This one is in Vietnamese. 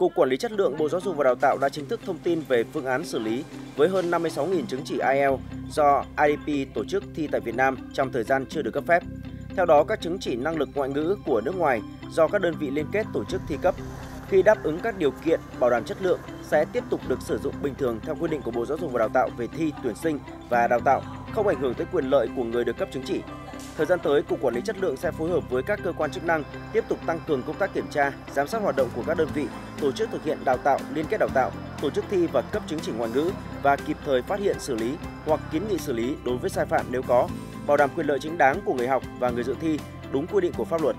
Cục Quản lý Chất lượng Bộ Giáo dục và Đào tạo đã chính thức thông tin về phương án xử lý với hơn 56.000 chứng chỉ IELTS do IDP tổ chức thi tại Việt Nam trong thời gian chưa được cấp phép. Theo đó, các chứng chỉ năng lực ngoại ngữ của nước ngoài do các đơn vị liên kết tổ chức thi cấp khi đáp ứng các điều kiện bảo đảm chất lượng sẽ tiếp tục được sử dụng bình thường theo quy định của Bộ Giáo dục và Đào tạo về thi, tuyển sinh và đào tạo, không ảnh hưởng tới quyền lợi của người được cấp chứng chỉ. Thời gian tới, Cục Quản lý Chất lượng sẽ phối hợp với các cơ quan chức năng tiếp tục tăng cường công tác kiểm tra, giám sát hoạt động của các đơn vị, tổ chức thực hiện đào tạo, liên kết đào tạo, tổ chức thi và cấp chứng chỉ ngoại ngữ và kịp thời phát hiện xử lý hoặc kiến nghị xử lý đối với sai phạm nếu có, bảo đảm quyền lợi chính đáng của người học và người dự thi đúng quy định của pháp luật.